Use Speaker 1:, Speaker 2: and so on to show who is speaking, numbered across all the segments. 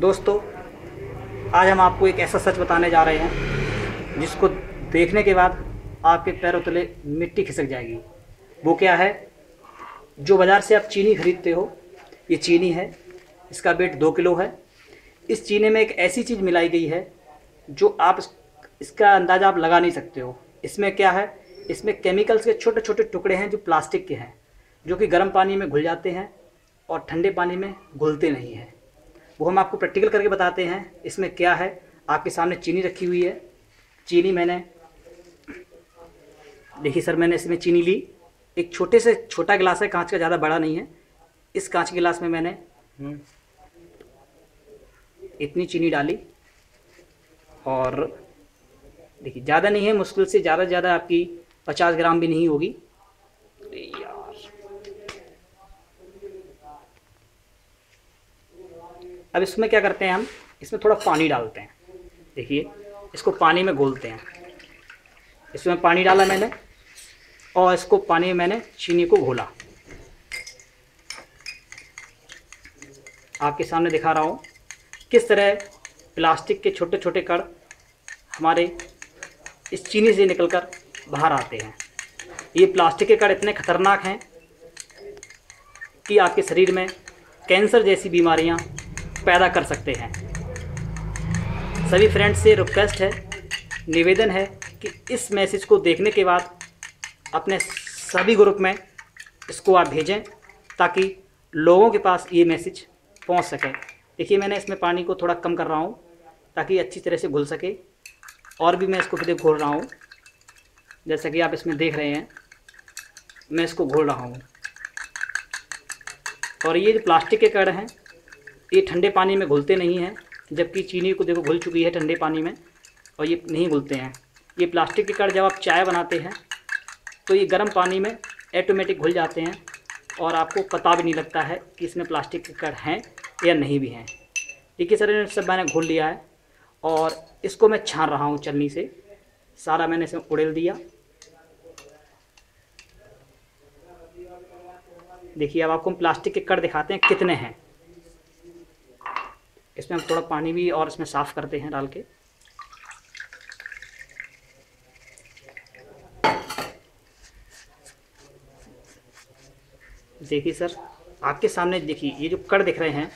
Speaker 1: दोस्तों, आज हम आपको एक ऐसा सच बताने जा रहे हैं, जिसको देखने के बाद आपके पैरों तले मिट्टी खिसक जाएगी। वो क्या है? जो बाज़ार से आप चीनी खरीदते हो, ये चीनी है, इसका वेट दो किलो है। इस चीनी में एक ऐसी चीज़ मिलाई गई है, जो आप इसका अंदाज़ा आप लगा नहीं सकते हो। इसमें क्या है? इसमें केमिकल्स के छोटे छोटे टुकड़े हैं, जो प्लास्टिक के हैं, जो कि गर्म पानी में घुल जाते हैं और ठंडे पानी में घुलते नहीं हैं। वो हम आपको प्रैक्टिकल करके बताते हैं, इसमें क्या है। आपके सामने चीनी रखी हुई है। चीनी मैंने, देखिए सर, मैंने इसमें चीनी ली। एक छोटे से, छोटा गिलास है, कांच का ज़्यादा बड़ा नहीं है। इस कांच के गिलास में मैंने इतनी चीनी डाली। और देखिए, ज़्यादा नहीं है, मुश्किल से ज़्यादा ज़्यादा आपकी पचास ग्राम भी नहीं होगी। अब इसमें क्या करते हैं हम? इसमें थोड़ा पानी डालते हैं। देखिए, इसको पानी में घोलते हैं। इसमें पानी डाला मैंने और इसको पानी में मैंने चीनी को घोला। आपके सामने दिखा रहा हूँ किस तरह प्लास्टिक के छोटे छोटे कण हमारे इस चीनी से निकलकर बाहर आते हैं। ये प्लास्टिक के कण इतने खतरनाक हैं कि आपके शरीर में कैंसर जैसी बीमारियाँ पैदा कर सकते हैं। सभी फ्रेंड्स से रिक्वेस्ट है, निवेदन है कि इस मैसेज को देखने के बाद अपने सभी ग्रुप में इसको आप भेजें ताकि लोगों के पास ये मैसेज पहुँच सके। देखिए, मैंने इसमें पानी को थोड़ा कम कर रहा हूँ ताकि अच्छी तरह से घुल सके। और भी मैं इसको फिर घोल रहा हूँ। जैसा कि आप इसमें देख रहे हैं, मैं इसको घोल रहा हूँ। और ये जो प्लास्टिक के कड़ हैं ये ठंडे पानी में घुलते नहीं हैं, जबकि चीनी को देखो घुल चुकी है ठंडे पानी में, और ये नहीं घुलते हैं। ये प्लास्टिक के कड़ जब आप चाय बनाते हैं तो ये गर्म पानी में ऐटोमेटिक घुल जाते हैं, और आपको पता भी नहीं लगता है कि इसमें प्लास्टिक के कड़ हैं या नहीं भी हैं। देखिए सर सब मैंने घोल लिया है, और इसको मैं छान रहा हूँ चलनी से। सारा मैंने इसमें उड़ेल दिया। देखिए, अब आपको हम प्लास्टिक के कड़ दिखाते हैं कितने हैं। इसमें हम थोड़ा पानी भी और इसमें साफ़ करते हैं डाल के। देखिए सर, आपके सामने देखिए, ये जो कड़ दिख रहे हैं,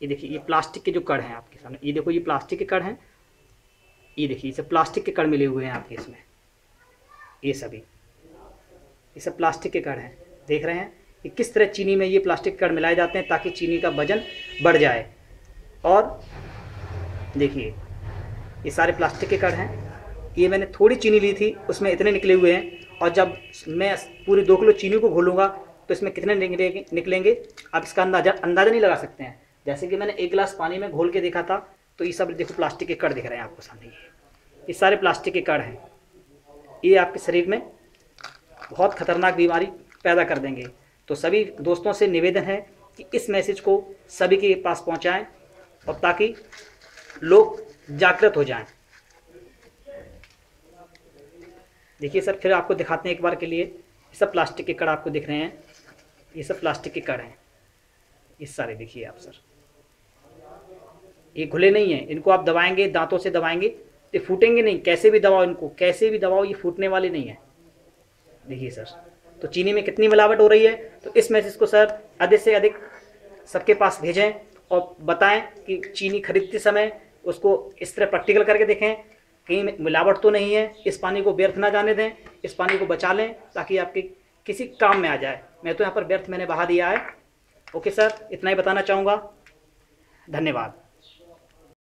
Speaker 1: ये देखिए, ये प्लास्टिक के जो कड़ हैं आपके सामने, ये देखो, ये प्लास्टिक के कड़ हैं, ये देखिए, इसे प्लास्टिक के कड़ मिले हुए हैं आपके इसमें। ये सभी, ये सब प्लास्टिक के कड़ हैं, देख रहे हैं? कि किस तरह चीनी में ये प्लास्टिक के कड़ मिलाए जाते हैं ताकि चीनी का वज़न बढ़ जाए। और देखिए, ये सारे प्लास्टिक के कड़ हैं। ये मैंने थोड़ी चीनी ली थी, उसमें इतने निकले हुए हैं। और जब मैं पूरी दो किलो चीनी को घोलूँगा तो इसमें कितने निकलेंगे निकलेंगे, आप इसका अंदाज़ा अंदाज़ा नहीं लगा सकते हैं। जैसे कि मैंने एक गिलास पानी में घोल के देखा था तो ये सब देखो प्लास्टिक के कड़ दिख रहे हैं आपको सामने। ये सारे प्लास्टिक के कड़ हैं। ये आपके शरीर में बहुत खतरनाक बीमारी पैदा कर देंगे। तो सभी दोस्तों से निवेदन है कि इस मैसेज को सभी के पास पहुंचाएँ और ताकि लोग जागृत हो जाएँ। देखिए सर, फिर आपको दिखाते हैं एक बार के लिए। ये सब प्लास्टिक के कड़ आपको दिख रहे हैं। ये सब प्लास्टिक के कड़ हैं। ये सारे देखिए आप सर। ये खुले नहीं हैं। इनको आप दबाएँगे, दांतों से दबाएँगे तो फूटेंगे नहीं। कैसे भी दबाओ इनको। कैसे भी दबाओ, ये फूटने वाले नहीं है। देखिए सर। तो चीनी में कितनी मिलावट हो रही है? तो इस मैसेज को सर अधिक से अधिक सबके पास भेजें और बताएँ कि चीनी खरीदते समय उसको इस तरह प्रैक्टिकल करके देखें। कहीं मिलावट तो नहीं है। इस पानी को व्यर्थ ना जाने दें। इस पानी को बचा लें ताकि आपके किसी काम में आ जाए। मैं तो यहाँ पर व्यर्थ मैंने बहा दिया है। ओके सर, इतना ही बताना चाहूँगा। धन्यवाद।